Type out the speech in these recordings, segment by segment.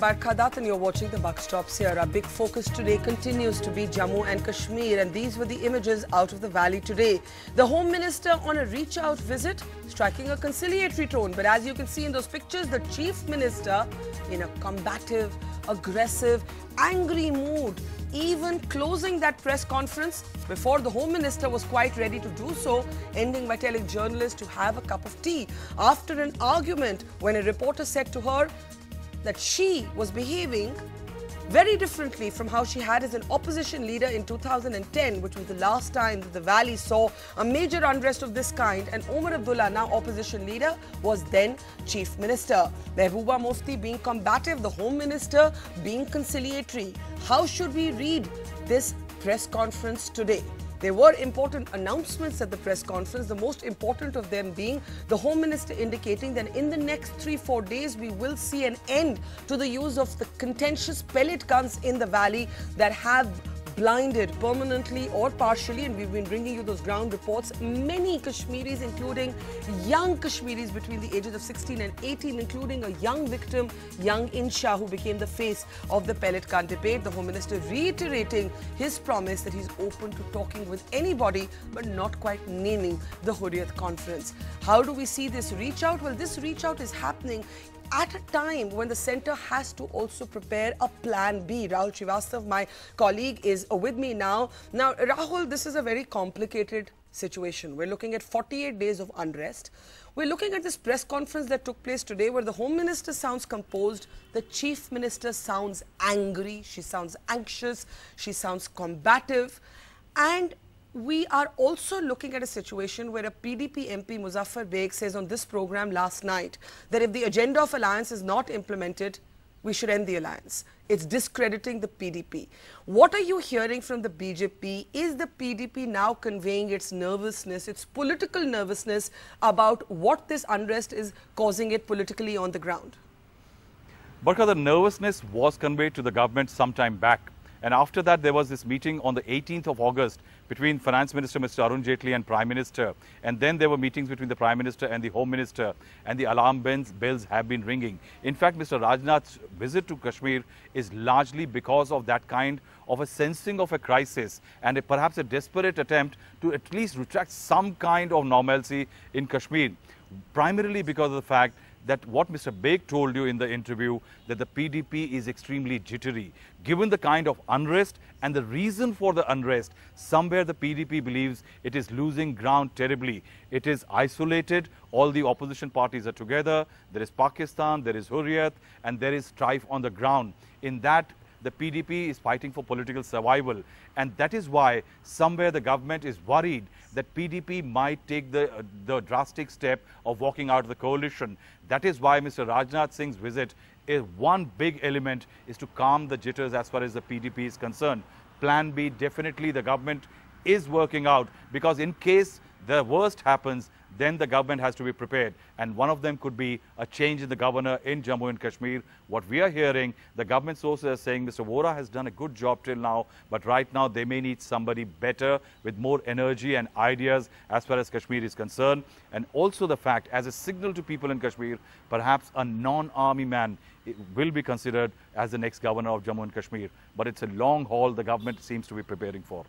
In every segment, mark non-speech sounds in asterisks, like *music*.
Dutt and you're watching the Buck Stops here. Our big focus today continues to be Jammu and Kashmir and these were the images out of the valley today. The Home Minister on a reach-out visit, striking a conciliatory tone. But as you can see in those pictures, the Chief Minister in a combative, aggressive, angry mood even closing that press conference before the Home Minister was quite ready to do so, ending by telling journalists to have a cup of tea after an argument when a reporter said to her that she was behaving very differently from how she had as an opposition leader in 2010, which was the last time that the valley saw a major unrest of this kind. And Omar Abdullah, now opposition leader, was then chief minister. Mehbooba Mufti being combative, the home minister being conciliatory. How should we read this press conference today? There were important announcements at the press conference, the most important of them being the Home Minister indicating that in the next three, four days, we will see an end to the use of the contentious pellet guns in the valley that have blinded permanently or partially, and we've been bringing you those ground reports. Many Kashmiris, including young Kashmiris between the ages of 16 and 18, including a young victim, young Insha, who became the face of the pellet gun debate. The Home Minister reiterating his promise that he's open to talking with anybody, but not quite naming the Hurriyat conference. How do we see this reach out? Well, this reach out is happening at a time when the centre has to also prepare a plan B. Rahul Srivastav, my colleague, is with me now. Now, Rahul, this is a very complicated situation. We're looking at 48 days of unrest. We're looking at this press conference that took place today where the Home Minister sounds composed, the Chief Minister sounds angry, she sounds anxious, she sounds combative. And we are also looking at a situation where a PDP MP, Muzaffar Beg, says on this program last night that if the agenda of alliance is not implemented, we should end the alliance. It's discrediting the PDP. What are you hearing from the BJP? Is the PDP now conveying its nervousness, its political nervousness about what this unrest is causing it politically on the ground? Barkha, the nervousness was conveyed to the government some time back. And after that, there was this meeting on the 18th of August between Finance Minister Mr. Arun Jaitley and Prime Minister. And then there were meetings between the Prime Minister and the Home Minister. And the alarm bells, have been ringing. In fact, Mr. Rajnath's visit to Kashmir is largely because of that kind of a sensing of a crisis and a, perhaps a desperate attempt to at least retract some kind of normalcy in Kashmir. Primarily because of the fact that what Mr. Beg told you in the interview, that the PDP is extremely jittery. Given the kind of unrest and the reason for the unrest, somewhere the PDP believes it is losing ground terribly. It is isolated, all the opposition parties are together, there is Pakistan, there is Hurriyat, and there is strife on the ground. In that the PDP is fighting for political survival. And that is why somewhere the government is worried that PDP might take the, uh, the drastic step of walking out of the coalition. That is why Mr. Rajnath Singh's visit is one big element is to calm the jitters as far as the PDP is concerned. Plan B, definitely the government is working out because in case the worst happens, then the government has to be prepared. And one of them could be a change in the governor in Jammu and Kashmir. What we are hearing, the government sources are saying Mr. Vohra has done a good job till now, but right now they may need somebody better with more energy and ideas as far as Kashmir is concerned. And also the fact, as a signal to people in Kashmir, perhaps a non-army man will be considered as the next governor of Jammu and Kashmir. But it's a long haul the government seems to be preparing for.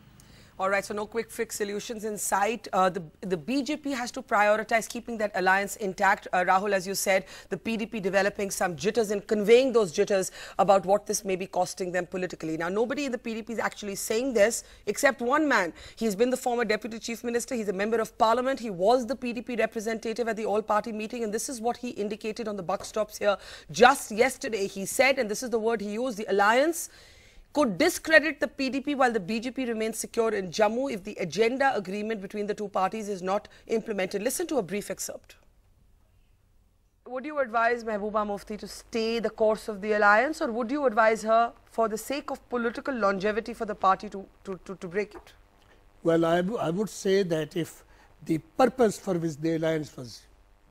All right, so no quick fix solutions in sight. Uh, the, the BJP has to prioritize keeping that alliance intact. Uh, Rahul, as you said, the PDP developing some jitters and conveying those jitters about what this may be costing them politically. Now, nobody in the PDP is actually saying this except one man. He's been the former deputy chief minister. He's a member of parliament. He was the PDP representative at the all-party meeting. And this is what he indicated on the buck stops here just yesterday. He said, and this is the word he used, the alliance could discredit the PDP while the BJP remains secure in Jammu if the agenda agreement between the two parties is not implemented. Listen to a brief excerpt. Would you advise Mehbooba Mufti to stay the course of the alliance or would you advise her for the sake of political longevity for the party to, to, to, to break it? Well, I, I would say that if the purpose for which the alliance was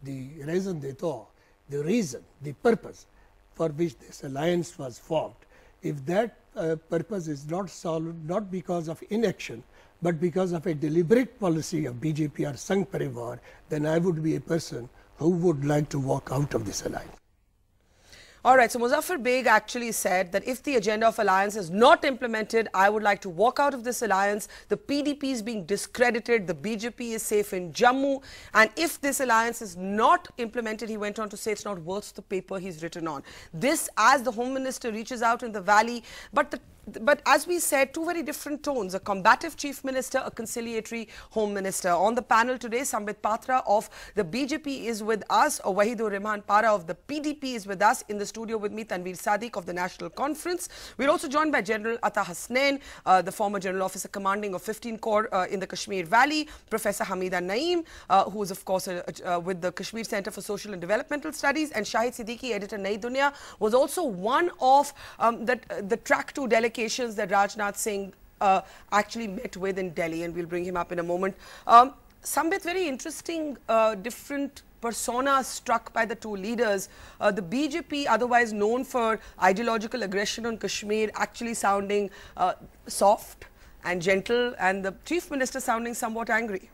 the reason they thought, the reason, the purpose for which this alliance was formed, if that uh, purpose is not solved not because of inaction, but because of a deliberate policy of BJP or Sangh Parivar, then I would be a person who would like to walk out of this alliance. All right, so Muzaffar Beg actually said that if the agenda of alliance is not implemented, I would like to walk out of this alliance. The PDP is being discredited, the BJP is safe in Jammu, and if this alliance is not implemented, he went on to say it's not worth the paper he's written on. This as the Home Minister reaches out in the valley, but the but as we said, two very different tones, a combative chief minister, a conciliatory home minister. On the panel today, Sambit Patra of the BJP is with us, Wahidur Rahman Para of the PDP is with us. In the studio with me, Tanveer Sadiq of the National Conference. We're also joined by General Atta Hasnain, uh, the former General Officer commanding of 15 Corps uh, in the Kashmir Valley, Professor Hamida Naeem, uh, who is of course with the Kashmir Center for Social and Developmental Studies, and Shahid Siddiqui, editor Nayi Dunya, was also one of um, the, the track two delegates that Rajnath Singh uh, actually met with in Delhi, and we'll bring him up in a moment. Um, Sambit, very interesting, uh, different persona struck by the two leaders. Uh, the BJP, otherwise known for ideological aggression on Kashmir, actually sounding uh, soft and gentle, and the chief minister sounding somewhat angry.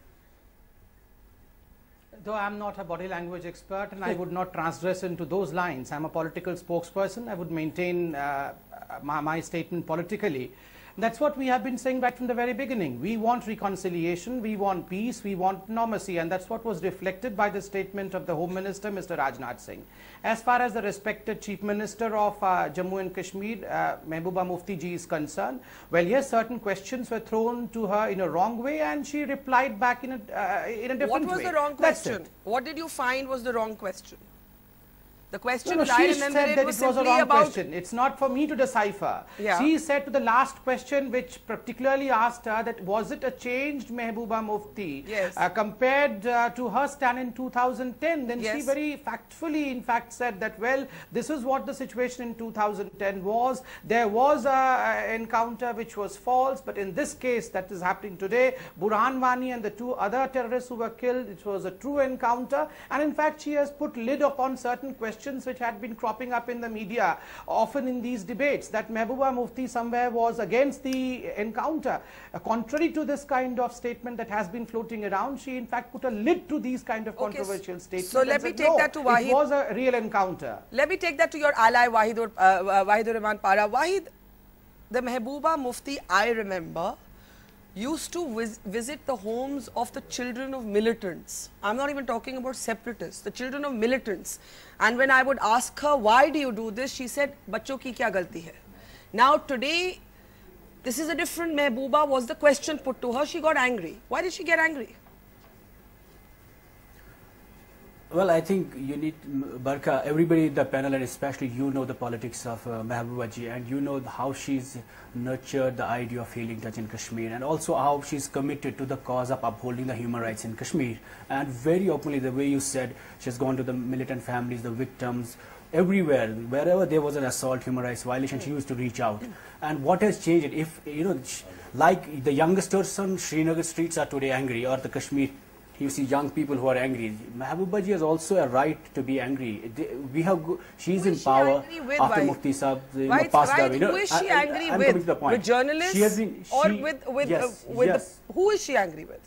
Though I'm not a body language expert and I would not transgress into those lines, I'm a political spokesperson. I would maintain uh, my, my statement politically. That's what we have been saying right from the very beginning. We want reconciliation, we want peace, we want normalcy, and that's what was reflected by the statement of the Home Minister, Mr. Rajnath Singh. As far as the respected Chief Minister of uh, Jammu and Kashmir, uh, Mehbooba Mufti ji is concerned, well, yes, certain questions were thrown to her in a wrong way, and she replied back in a, uh, in a different way. What was way. the wrong question? What did you find was the wrong question? The question no, no, I remember it, that was, it was a wrong question. It's not for me to decipher. Yeah. She said to the last question, which particularly asked her that was it a changed Mehbooba Mufti yes. uh, compared uh, to her stand in 2010? Then yes. she very factfully, in fact, said that well, this is what the situation in 2010 was. There was an encounter which was false, but in this case that is happening today, Burhan Wani and the two other terrorists who were killed, it was a true encounter. And in fact, she has put lid upon certain questions questions which had been cropping up in the media, often in these debates, that Mehbooba Mufti somewhere was against the encounter. Uh, contrary to this kind of statement that has been floating around, she in fact put a lid to these kind of okay, controversial statements. So let me said, take no, that to Wahid. It was a real encounter. Let me take that to your ally Wahidur, uh, uh Wahidur Rahman Para. Wahid, the Mehbooba Mufti I remember used to vis visit the homes of the children of militants. I'm not even talking about separatists, the children of militants. And when I would ask her, why do you do this? She said, bachcho ki kya galti hai? Now today, this is a different Mehbooba was the question put to her. She got angry. Why did she get angry? Well, I think you need, Barkha, everybody in the panel and especially you know the politics of uh, and you know how she's nurtured the idea of healing touch in Kashmir and also how she's committed to the cause of upholding the human rights in Kashmir. And very openly, the way you said, she's gone to the militant families, the victims, everywhere, wherever there was an assault, human rights violation, she used to reach out. And what has changed, if, you know, like the youngsters on Srinagar streets are today angry or the Kashmir you see young people who are angry. Mehbooba ji has also a right to be angry. We have, she's in power with, after why? Mufti Saab you know, passed away. Who is she I, angry I, with? With journalists she has been, she, or with, with, yes, uh, with yes. The, who is she angry with?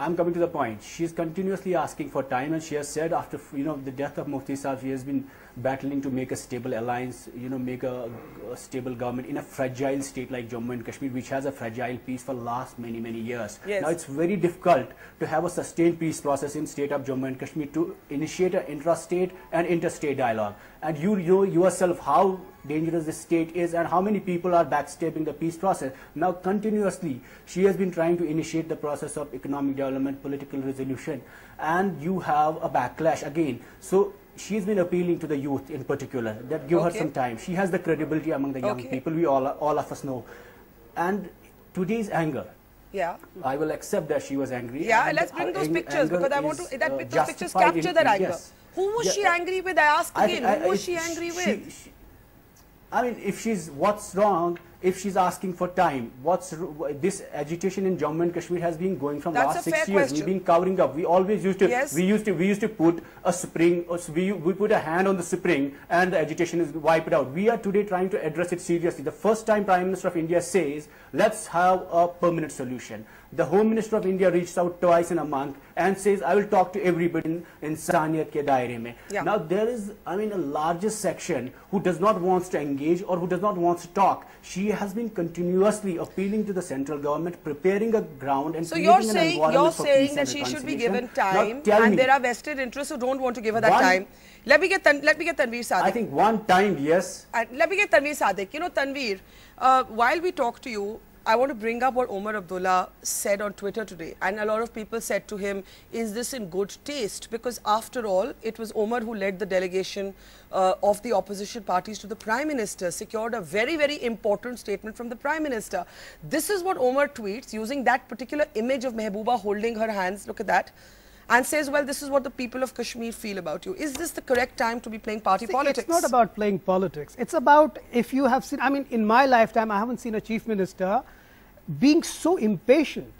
I'm coming to the point. She's continuously asking for time and she has said after, you know, the death of Mufti Saab, she has been battling to make a stable alliance, you know, make a, a, stable government in a fragile state like Jammu and Kashmir, which has a fragile peace for last many, many years. Yes. Now, it's very difficult to have a sustained peace process in state of Jammu and Kashmir to initiate an intra-state and interstate dialogue. And you know yourself how dangerous the state is and how many people are backstabbing the peace process. Now, continuously, she has been trying to initiate the process of economic development, political resolution, and you have a backlash again. So, she's been appealing to the youth in particular that give okay. her some time. She has the credibility among the young okay. people. We all, all of us know. And today's anger. Yeah. I will accept that she was angry. Yeah, let's bring those pictures because I want to, that, uh, those pictures capture in, that anger. Yes. Who was yeah, she angry with? I ask again, I, I, who was she angry she, with? She, I mean, if she's, what's wrong if she's asking for time, what's this agitation in Jammu and Kashmir has been going from That's last six years. Question. We've been covering up. We always used to, yes. we used to, we used to put a spring, we, we put a hand on the spring and the agitation is wiped out. We are today trying to address it seriously. The first time Prime Minister of India says, let's have a permanent solution. The Home Minister of India reaches out twice in a month and says, I will talk to everybody in, Insaniyat ke daire mein. Yeah. Now there is, I mean, a largest section who does not want to engage or who does not want to talk. She has been continuously appealing to the central government, preparing a ground and So you're saying you're saying that and she should be given time, tell and me, there are vested interests who don't want to give her that One- time. Let me get Tan- let me get Tanveer Sadiq. I think one time, yes, And let me get Tanveer Sadiq. You know, Tanveer, uh, while we talk to you, I want to bring up what Omar Abdullah said on Twitter today. And a lot of people said to him, is this in good taste? Because after all, it was Omar who led the delegation uh, of the opposition parties to the Prime Minister, secured a very, very important statement from the Prime Minister. This is what Omar tweets using that particular image of Mehbooba holding her hands. Look at that. And says, well, this is what the people of Kashmir feel about you. Is this the correct time to be playing party See, politics? It's not about playing politics. It's about if you have seen, I mean, in my lifetime, I haven't seen a chief minister being so impatient.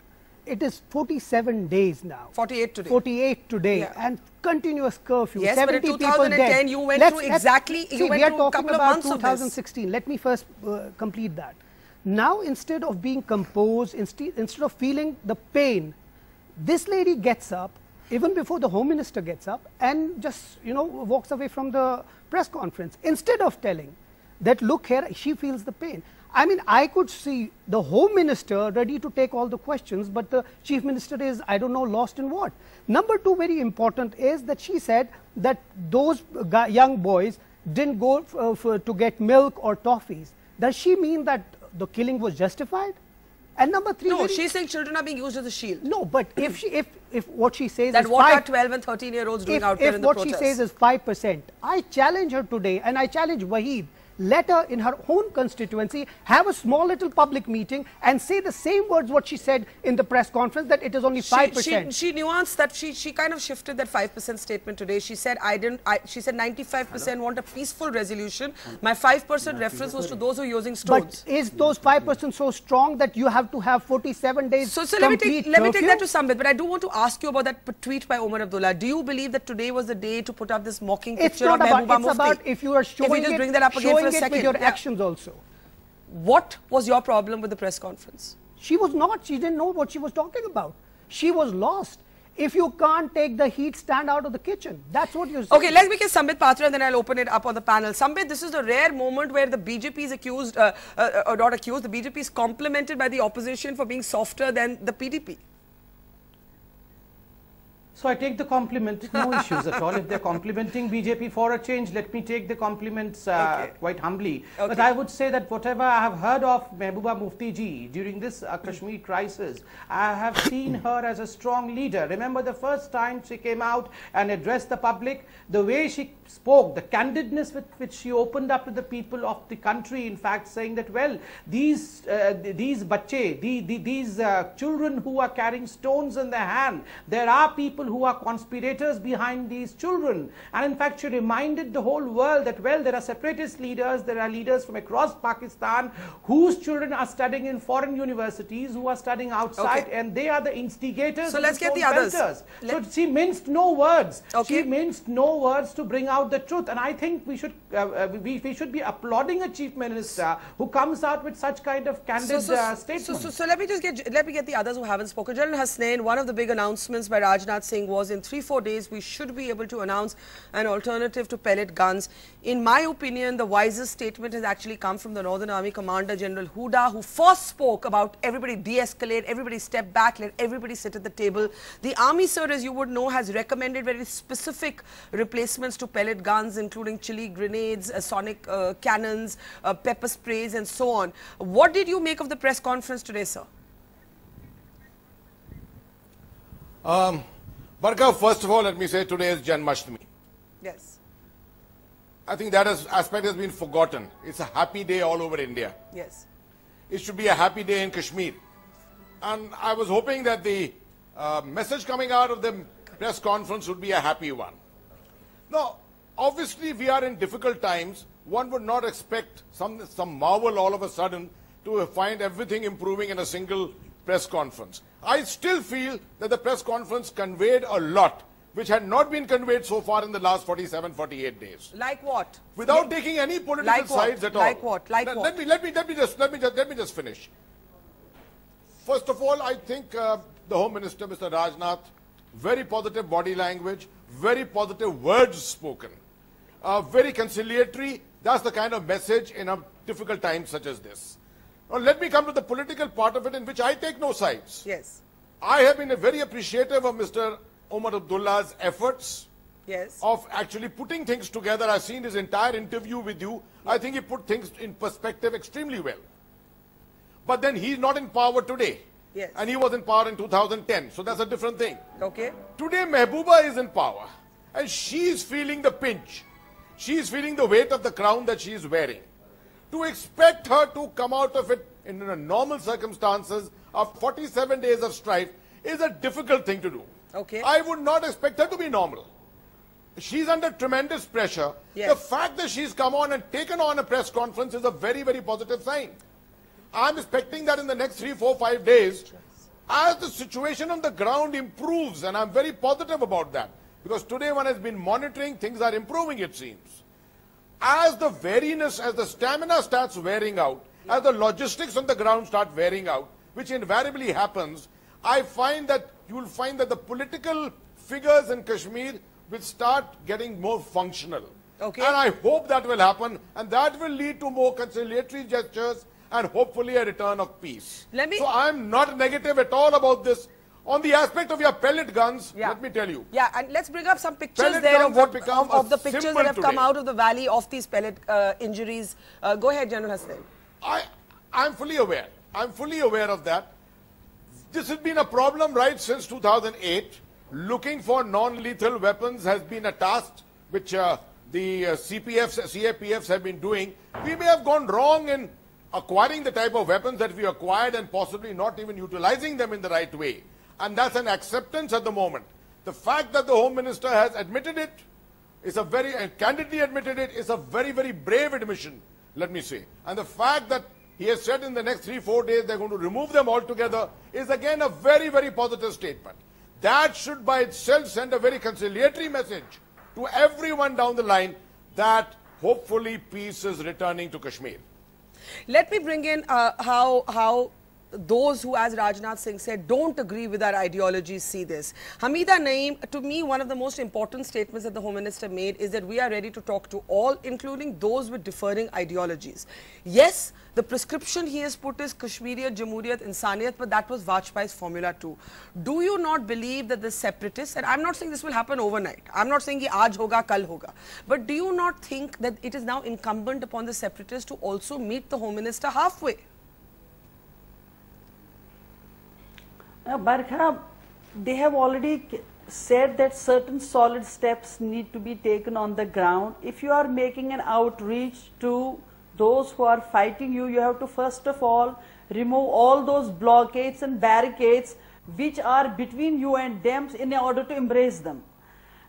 It is 47 days now. 48 today. 48 today. Yeah. And continuous curfew. Yes, but in 2010 you went Let's- through exactly- you see, went we are through a talking couple of about months of 2016. Let me first uh, complete that. Now, instead of being composed, instead, instead of feeling the pain, this lady gets up even before the home minister gets up and just you know walks away from the press conference instead of telling that look here she feels the pain. I mean i could see the home minister ready to take all the questions but the chief minister is i don't know lost in what. Number 2 very important is that she said that those young boys didn't go f- uh, f- to get milk or toffees. Does she mean that the killing was justified? And number 3 No, she's saying children are being used as a shield. no, but if she, if if what she says That is what are 12 and 13 year olds doing if, out there if in the what protests? she says is five percent, I challenge her today, and I challenge Wahid. Let her in her own constituency have a small little public meeting and say the same words what she said in the press conference that it is only she, five she, percent. she nuanced that she she kind of shifted that 5% statement today. She said I didn't I, she said 95% want a peaceful resolution. My 5% reference was to those who are using stones. But is those five percent so strong that you have to have forty-seven days? So, so let me take let me take that curfew? to Sambit, but I do want to ask you about that tweet by Omar Abdullah. Do you believe that today was the day to put up this mocking It's picture not of about. Mehbooba It's Mufti? about if you are showing if we just it, bring that up again showing for a it second. with your Yeah. actions also. What was your problem with the press conference? She was not. She didn't know what she was talking about. She was lost. If you can't take the heat, stand out of the kitchen. That's what you're saying. Okay, let's begin Sambit Patra and then I'll open it up on the panel. Sambit, this is a rare moment where the BJP is accused, uh, uh, or not accused, the BJP is complimented by the opposition for being softer than the PDP. So I take the compliment, no issues at all. If they're complimenting BJP for a change, let me take the compliments uh, Okay. quite humbly. But I would say that whatever I have heard of Mehbooba Mufti ji during this uh, Kashmir crisis, I have seen her as a strong leader. Remember the first time she came out and addressed the public, the way she spoke, the candidness with which she opened up to the people of the country, in fact, saying that, well, these, uh, these bache, the, the, these uh, children who are carrying stones in their hand, there are people who are conspirators behind these children. And in fact, she reminded the whole world that, well, there are separatist leaders, there are leaders from across Pakistan whose children are studying in foreign universities, who are studying outside, Okay. and they are the instigators. So let's get the others. Let- So she minced no words. Okay. She minced no words to bring out the truth. And I think we should uh, uh, we, we should be applauding a chief minister who comes out with such kind of candid uh, statement. so, so, so let me just get let me get the others who haven't spoken. General Hasnain, one of the big announcements by Rajnath Singh was in three four days we should be able to announce an alternative to pellet guns. In my opinion, the wisest statement has actually come from the Northern Army Commander General Huda, who first spoke about everybody de-escalate, everybody step back, let everybody sit at the table. The army, sir, as you would know, has recommended very specific replacements to pellet guns, including chili grenades, uh, sonic uh, cannons, uh, pepper sprays, and so on. What did you make of the press conference today, sir? Um, Barkha, first of all, let me say today is Janmashtami. Yes. I think that aspect has been forgotten. It's a happy day all over India. Yes. It should be a happy day in Kashmir. And I was hoping that the uh, message coming out of the press conference would be a happy one. Now, obviously, we are in difficult times. One would not expect some, some marvel all of a sudden to find everything improving in a single press conference. I still feel that the press conference conveyed a lot which had not been conveyed so far in the last 47, 48 days. Like what? Without taking any political Like sides at all. Like what? Like let, what? let me let me let me just let me just let me just finish. First of all, I think uh, the Home Minister, Mr. Rajnath, very positive body language, very positive words spoken, uh, very conciliatory. That's the kind of message in a difficult time such as this. Now, let me come to the political part of it in which I take no sides. Yes. I have been very appreciative of Mr. Omar Abdullah's efforts Yes. of actually putting things together. I've seen his entire interview with you. I think he put things in perspective extremely well. But then he's not in power today. Yes. And he was in power in 2010. So that's a different thing. Okay. Today, Mehbooba is in power. And she's feeling the pinch. She's feeling the weight of the crown that she is wearing. To expect her to come out of it in a normal circumstances of 47 days of strife is a difficult thing to do. Okay. I would not expect her to be normal. She's under tremendous pressure. Yes. The fact that she's come on and taken on a press conference is a very, very positive sign. I'm expecting that in the next three, four, five days, as the situation on the ground improves, and I'm very positive about that, because today one has been monitoring, things are improving, it seems. As the weariness, as the stamina starts wearing out, as the logistics on the ground start wearing out, which invariably happens, I find that you will find that the political figures in Kashmir will start getting more functional. Okay. And I hope that will happen, and that will lead to more conciliatory gestures and hopefully a return of peace. Let me- so I'm not negative at all about this. On the aspect of your pellet guns, Yeah. let me tell you. Yeah, and let's bring up some pictures Pellet there of, what, of, of the pictures that have come out of the valley of these pellet uh, injuries. Uh, go ahead, General Hasnain. I, I'm fully aware. I'm fully aware of that. This has been a problem right since 2008. Looking for non-lethal weapons has been a task which uh, the uh, CPFs, CAPFs have been doing. We may have gone wrong in acquiring the type of weapons that we acquired and possibly not even utilizing them in the right way. And that's an acceptance at the moment. The fact that the Home Minister has admitted it is a very, and candidly admitted it, is a very, very brave admission, let me say. And the fact that he has said in the next three, four days they're going to remove them altogether is again a very, very positive statement. That should by itself send a very conciliatory message to everyone down the line that hopefully peace is returning to Kashmir. Let me bring in uh, how how those who, as Rajnath Singh said, don't agree with our ideologies see this. Hamida Naeem, to me, one of the most important statements that the Home Minister made is that we are ready to talk to all, including those with differing ideologies. Yes, the prescription he has put is Kashmiriyat, Jamhuriyat, Insaniyat, but that was Vajpayee's formula too. Do you not believe that the separatists, and I'm not saying this will happen overnight, I'm not saying aaj hoga, kal hoga, but do you not think that it is now incumbent upon the separatists to also meet the Home Minister halfway? Now, Barkha, they have already said that certain solid steps need to be taken on the ground. If you are making an outreach to those who are fighting you, you have to first of all remove all those blockades and barricades which are between you and them in order to embrace them.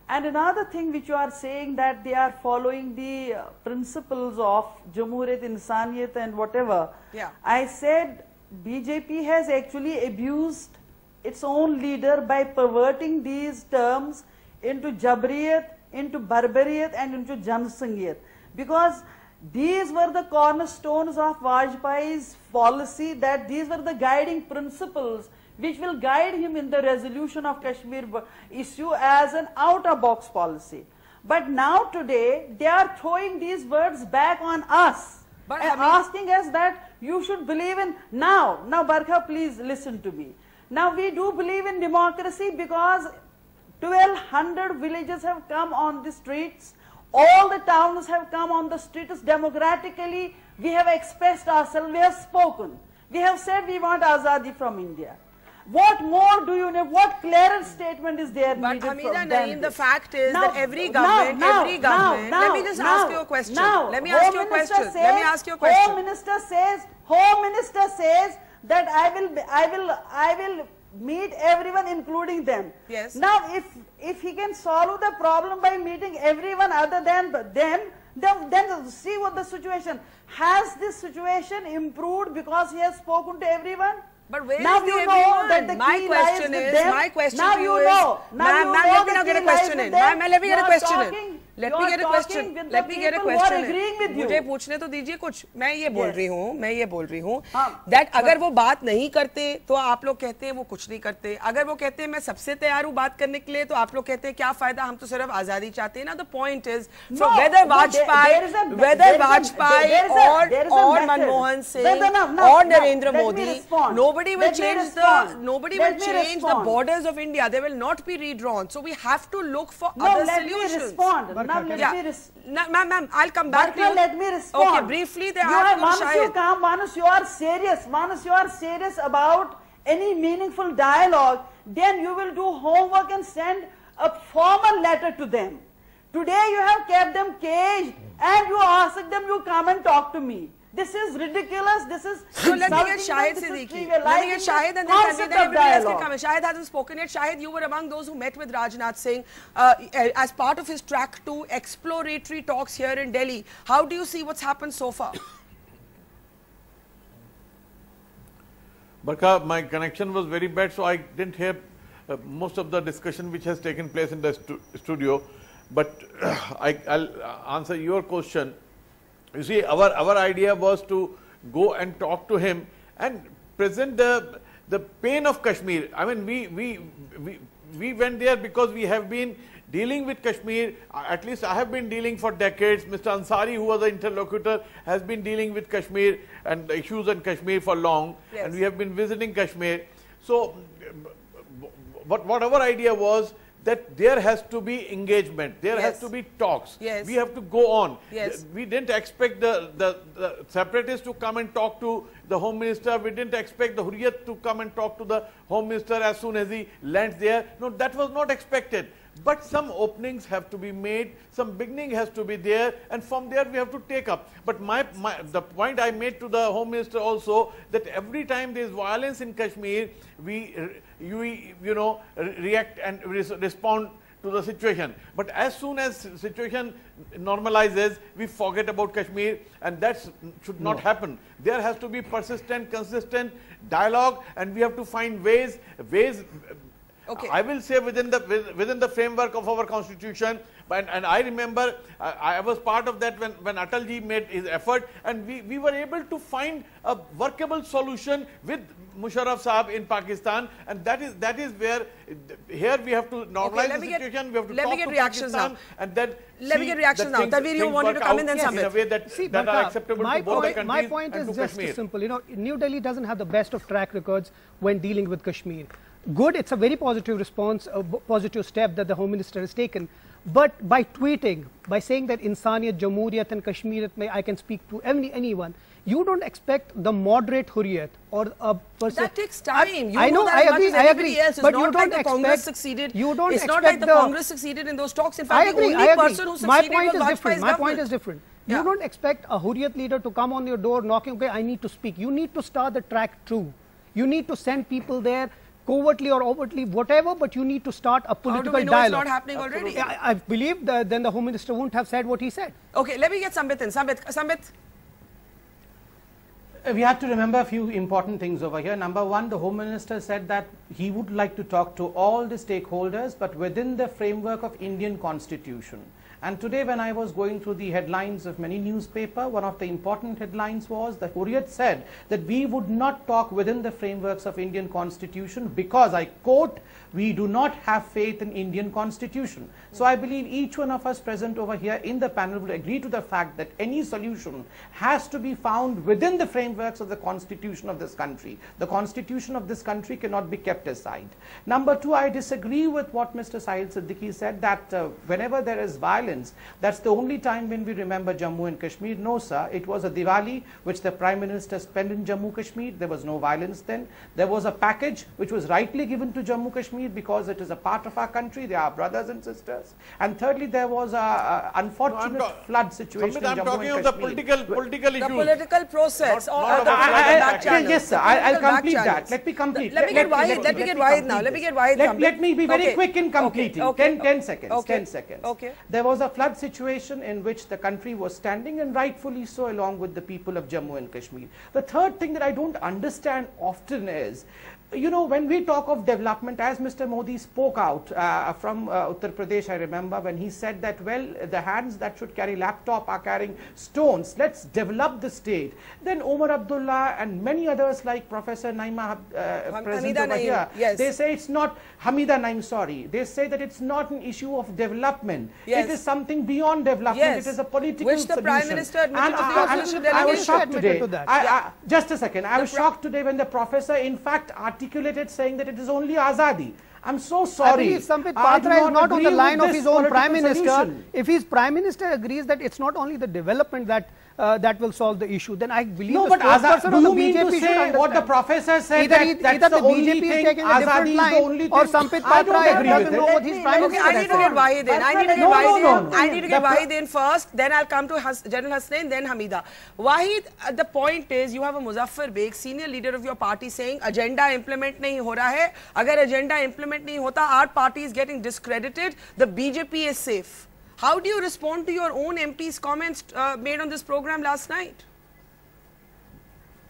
And another thing which you are saying that they are following the uh, principles of Jamhuriyat, Insaniyat and whatever. Yeah. I said BJP has actually abused its own leader by perverting these terms into Jabriyat, into Barbariyat and into Jansanghiyat. Because these were the cornerstones of Vajpayee's policy that these were the guiding principles which will guide him in the resolution of Kashmir issue as an out-of-box policy. But now today, they are throwing these words back on us But and Hamid- asking us that you should believe in now. Now, Barkha, please listen to me. Now, we do believe in democracy because 1200 villages have come on the streets. All the towns have come on the streets democratically. We have expressed ourselves. We have spoken. We have said we want Azadi from India. What more do you need? What clearer statement is there But needed Hamida from Naeem, the fact is Now- that every government, now- every now- government, let me just now- ask you a question. now, Let me ask Home you a question. Let me says- ask you a question. Home Minister says, Home Minister says that I will, I will, I will meet everyone, including them. Yes. Now, if if he can solve the problem by meeting everyone other than them, then then see what the situation has. This situation improved because he has spoken to everyone. But where now is the you know that the my key question lies is, with them. my question now you you is, know. Now you ma'am, know let me now get a question in. Ma'am, let me get a question in. Let me get a question. Let me get a question. मुझे पूछने तो दीजिए कुछ मैं ये बोल Yes. रही हूँ मैं ये बोल रही हूँ हाँ, दैट अगर वो बात नहीं करते तो आप लोग कहते हैं वो कुछ नहीं करते अगर वो कहते हैं मैं सबसे तैयार हूँ बात करने के लिए तो आप लोग कहते हैं क्या फ़ायदा हम तो सिर्फ़ आज़ादी चाहते हैं ना the point is No, whether Vajpayee whether Vajpayee और और मनमोहन सिंह और Narendra Modi nobody will change the nobody will change the borders of India they will not be redrawn so we have to look for other solutions respond. Let me res- ma'am, ma'am, I'll come back to you. let me respond. Okay, briefly, they you have are, to Manus, you Shahid. come, Manus, you are serious. Manus, you are serious about any meaningful dialogue, then you will do homework and send a formal letter to them. Today you have kept them caged and you ask them, you come and talk to me. This is ridiculous. This is So let me get Shahid them. Siddiqui. Let me trivializing get Shahid and then concept Tanvi, then of everybody else can come in. Shahid hasn't spoken yet. Shahid, you were among those who met with Rajnath Singh uh, as part of his track two exploratory talks here in Delhi. How do you see what's happened so far? Barkha, my connection was very bad, so I didn't hear uh, most of the discussion which has taken place in the stu studio. But *coughs* I, will answer your question. You see, our, our idea was to go and talk to him and present the, the pain of Kashmir. I mean, we, we, we, we went there because we have been dealing with Kashmir, at least I have been dealing for decades. Mr. Ansari, who was the interlocutor, has been dealing with Kashmir and the issues in Kashmir for long. Yes. And we have been visiting Kashmir. So, what, what our idea was that there has to be engagement, there has to be talks. Yes. We have to go on. Yes. We didn't expect the, the, the separatists to come and talk to the Home Minister. We didn't expect the Hurriyat to come and talk to the Home Minister as soon as he lands there. No, that was not expected. But some openings have to be made, some beginning has to be there, and from there we have to take up. But my, my the point I made to the Home Minister also that every time there is violence in Kashmir, we you, you know react and res- respond to the situation. But as soon as situation normalizes, we forget about Kashmir and that should not happen. There has to be persistent, consistent dialogue and we have to find ways, ways Okay. I will say within the within the framework of our constitution, and, and I remember I, I was part of that when, when Atalji made his effort, and we, we were able to find a workable solution with Musharraf Saab in Pakistan, and that is that is where here we have to normalize let the me get- situation. we have to let me get to reactions Pakistan, now. and then Let me get reactions that now. things- Tanveer, you wanted to come in, out then in a way that, See, that are acceptable my to both the point, my countries point and is just Kashmir. simple. You know, New Delhi doesn't have the best of track records when dealing with Kashmir. Good, it's a very positive response, a positive step that the Home Minister has taken. But by tweeting, by saying that Insaniyat, Jamhuriyat and Kashmiriyat, may I can speak to any, anyone, you don't expect the moderate Hurriyat or a person. That takes time. You I, know, that I agree, I agree. Else. It's but not you don't the expect, Congress succeeded. You don't it's expect not like the, the Congress succeeded in those talks. In fact, I the agree, only I agree. person who My point is different. My point is different. Yeah. You don't expect a Hurriyat leader to come on your door knocking, okay, I need to speak. You need to start the track two. You need to send people there covertly or overtly, whatever, but you need to start a political know it's not happening already? I, I believe that then the Home Minister wouldn't have said what he said. Okay, let me get Sambit in. Sambit, Sambit. Uh, We have to remember a few important things over here. Number one, the Home Minister said that he would like to talk to all the stakeholders, but within the framework of Indian Constitution. And today when I was going through the headlines of many newspaper, one of the important headlines was that Hurriyat said that we would not talk within the frameworks of Indian Constitution because, I quote, we do not have faith in Indian Constitution. So I believe each one of us present over here in the panel would agree to the fact that any solution has to be found within the frameworks of the Constitution of this country. The Constitution of this country cannot be kept aside. Number two, I disagree with what Mr. Sahil Siddiqui said that uh, whenever there is violence, that's the only time when we remember Jammu and Kashmir. No, sir. It was a Diwali which the Prime Minister spent in Jammu Kashmir. There was no violence then. There was a package which was rightly given to Jammu Kashmir because it is a part of our country. They are brothers and sisters. And thirdly, there was a, a unfortunate ta- flood situation Sambit, I'm in Jammu talking and of the Kashmir. political, political The political process Not- or not or the about political the back back. Yes, sir. I- I'll complete that. Let me complete. Let me get Wahid. Let me get Wahid now. Let me get Wahid. Let, let me be very Okay. quick in Okay, completing. okay, 10, 10 seconds. okay, 10 seconds. Okay. There was was a flood situation in which the country was standing and rightfully so along with the people of Jammu and Kashmir. The third thing that I don't understand often is you know, when we talk of development, as Mr. Modi spoke out uh, from uh, Uttar Pradesh, I remember when he said that, well, the hands that should carry laptop are carrying stones. Let's develop the state. Then Omar Abdullah and many others like Professor Naima, uh, Ham- present Hamida over Naeem, here, yes. they say it's not, Hamida Naeem, sorry, they say that it's not an issue of development. Yes. It is something beyond development. Yes. It is a political Which the Prime. Minister admitted And to the I- I- I was shocked today. to that. I- Yeah. I- just a second. I The was shocked today when the professor, in fact, articulated saying that it is only Azadi. I'm so sorry. I believe Sambit Patra is not on the line of his own prime minister. solution. If his prime minister agrees that it's not only the development that uh, that will solve the issue, then I believe No, the but Azad, spokesperson do the you mean BJP to should say what the professor said either, that he- that's either the, the only BJP thing, is taking a different Azadi is line, the only or thing? Sambit I don't Patra agree doesn't with know it. what his Let prime Okay, minister I need to get said. Wahid in. I need to get No, no, Wahid no, in. no. I need to get The pro- first, then I'll come to Has General Hasnain, then Hamida. Wahid, uh, the point is, you have a Muzaffar Beg, senior leader of your party, saying agenda implement nahi ho raha hai. Agar agenda implement nahi hota, our party is getting discredited. The BJP is safe. How do you respond to your own MP's comments uh, made on this program last night?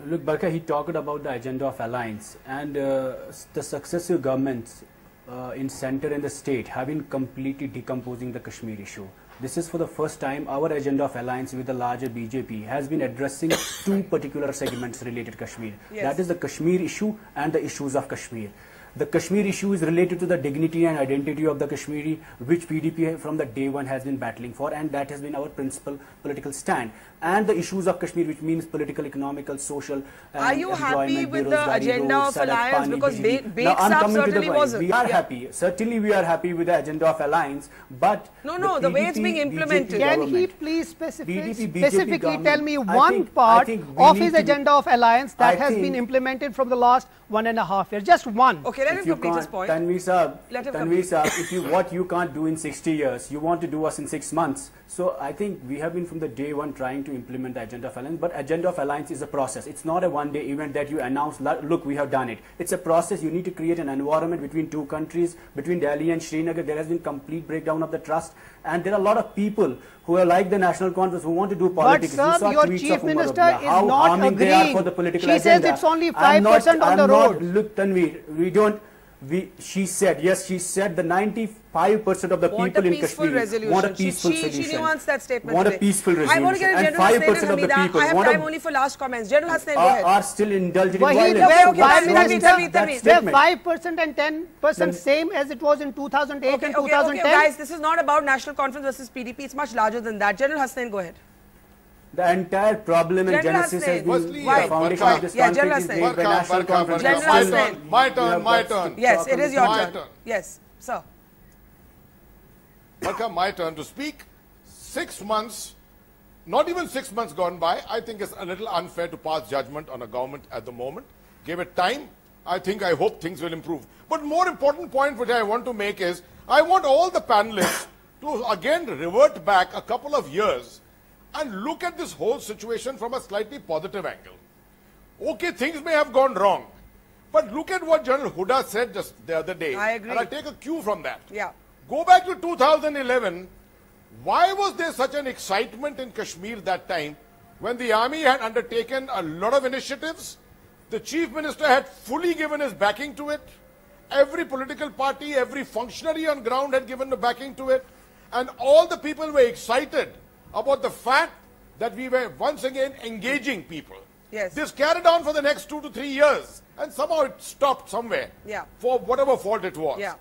Look, Barkha, he talked about the agenda of alliance and uh, the successive governments uh, in center and the state have been completely decomposing the Kashmir issue. This is for the first time our agenda of alliance with the larger BJP has been addressing two particular segments related to Kashmir. Yes. That is the Kashmir issue and the issues of Kashmir. The Kashmir issue is related to the dignity and identity of the Kashmiri, which PDP from the day one has been battling for, and that has been our principal political stand. And the issues of Kashmir, which means political, economical, social, and Are you happy employment, with the agenda roads, of sadak, alliance? pani, Because bijli. Be- Beg Now, I'm Saab coming to the certainly point. wasn't. We are Yeah. happy. Certainly, we are happy with the agenda of alliance, but No, no, the way it's being implemented. Can he please specify, PDP, specifically tell me one think- part of his to be- agenda of alliance that I has been implemented from the last one and a half years? Just one. Okay, let him if you complete his can't, point. Tanveer Saab, Let him Tanveer complete. If you what you can't do in 60 years, you want to do us in six months. So I think we have been from the day one trying to implement the agenda of alliance. But agenda of alliance is a process. It's not a one-day event that you announce. Look, we have done it. It's a process. You need to create an environment between two countries, between Delhi and Srinagar. There has been complete breakdown of the trust, and there are a lot of people who are like the national conference who want to do politics. You sir, saw your chief minister is how not harming they are agreeing. for the political She says it's only 5% on I'm the not- road. Look, Tanveer, we don't. We, she said, yes, she said the 95% of the Want people in Kashmir resolution. want a She- peaceful she, solution. She nuanced that statement Want today. a peaceful resolution. I want to get a and general 5% Hasnain of the people I have time a, only for last comments. General Hasnain, go are, ahead. are still indulged in violence. where okay, what's Tamir, wrong Tamir, with Tamir. They're 5% and 10% Then- same as it was in 2008 Okay, and okay, okay, guys, this is not about National Conference versus PDP. It's much larger than that. General Hasnain, go ahead. The entire problem and General genesis Hasnain. has been Firstly, the Why? foundation Barkha. of this Yeah, conflict is Hasnain. laid by Barkha, national Barkha, conference. Barkha. My turn, my turn, my turn. Yes, talk it on is this your My turn. turn. Yes, sir. Barkha, my turn to speak. Six months, not even six months gone by, I think it's a little unfair to pass judgment on a government at the moment. Give it time. I think, I hope things will improve. But more important point which I want to make is, I want all the panelists to again revert back a couple of years and look at this whole situation from a slightly positive angle. Okay, things may have gone wrong. But look at what General Huda said just the other day. I agree. And I take a cue from that. Yeah. Go back to 2011. Why was there such an excitement in Kashmir that time when the army had undertaken a lot of initiatives? The chief minister had fully given his backing to it. Every political party, every functionary on ground had given the backing to it. And all the people were excited about the fact that we were once again engaging people. Yes. This carried on for the next two to three years. And somehow it stopped somewhere. Yeah. For whatever fault it was. Yeah.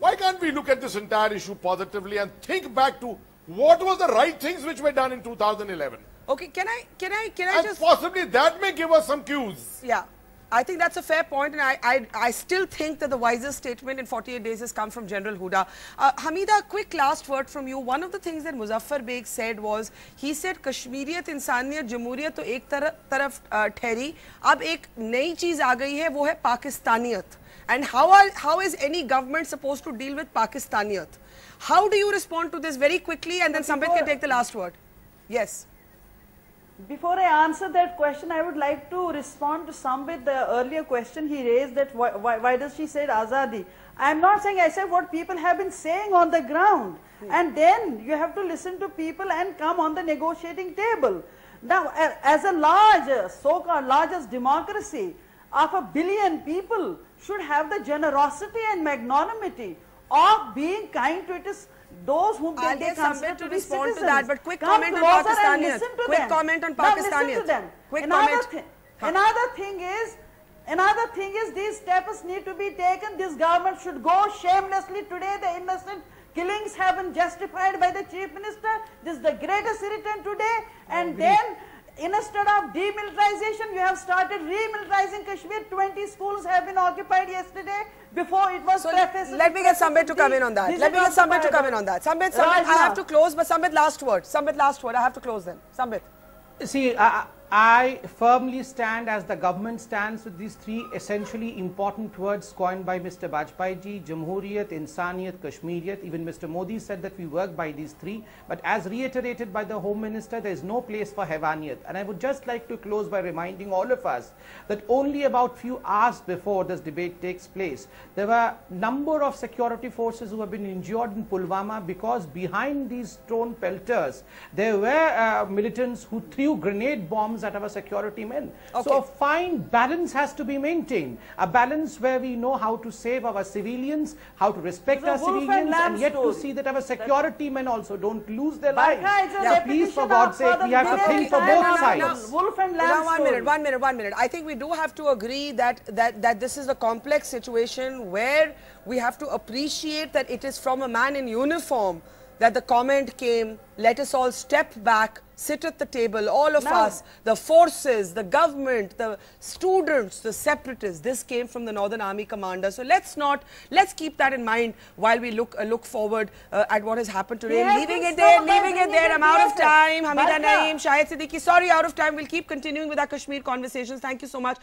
Why can't we look at this entire issue positively and think back to what was the right things which were done in 2011? Okay, can I, can I, can I And just... possibly that may give us some cues. Yeah. I think that's a fair point, and I, I, I still think that the wisest statement in 48 days has come from General Huda. Uh, Hamida, quick last word from you. One of the things that Muzaffar Beg said was, he said, Kashmiriyat, इंसानियत, जमहूरियत तो एक तरफ तरफ uh, ठहरी अब एक नई चीज आ गई है वो है पाकिस्तानियत and how are how is any government supposed to deal with Pakistaniyat? How do you respond to this very quickly, and then But Sambit before- can take the last word. Yes. Before I answer that question, I would like to respond to some Sambit, the earlier question he raised that why, why, why does she say Azadi? I'm not saying I said what people have been saying on the ground. Hmm. And then you have to listen to people and come on the negotiating table. Now, as a large, so-called largest democracy of a billion people should have the generosity and magnanimity of being kind to its those whom I'll they get consider to to be respond to that, but quick Come comment on closer and listen to Quick them. comment on Now listen to them. Quick another comment. Thi- Huh. another thing is, another thing is these steps need to be taken. This government should go shamelessly today. The innocent killings have been justified by the chief minister. This is the greatest irritant today. And then instead of demilitarization, you have started remilitarizing Kashmir. 20 schools have been occupied yesterday before it was So prefaced. let me get Sambit to come in on that. Let me are get Sambit to come in on that. Sambit, Sambit, I have to close, but Sambit, last word. Sambit, last word. I have to close then. Sambit. See, I, I firmly stand as the government stands with these three essentially important words coined by Mr. Bajpai ji, Jamhuriyat, Insaniyat, Kashmiriyat. Even Mr. Modi said that we work by these three. But as reiterated by the Home Minister, there is no place for Hevaniyat. And I would just like to close by reminding all of us that only about few hours before this debate takes place, there were number of security forces who have been injured in Pulwama because behind these stone pelters, there were uh, militants who threw grenade bombs at our security men. So a fine balance has to be maintained. A balance where we know how to save our civilians, how to respect It's our wolf and civilians, and yet to see that our security men also don't lose their Barkha, lives. it's Yeah, please, for God's sake, we have to think for both and sides. Wolf and lamb Now, one story. minute, one minute, one minute. I think we do have to agree that, that, that this is a complex situation where we have to appreciate that it is from a man in uniform that the comment came, let us all step back, sit at the table, all of us, the forces, the government, the students, the separatists. This came from the Northern Army commander. So let's not, let's keep that in mind while we look, uh, look forward uh, at what has happened today. has Leaving it there, leaving it there. I'm out of time. Hamida. Naeem, Shahid Siddiqui. Sorry, out of time. We'll keep continuing with our Kashmir conversations. Thank you so much.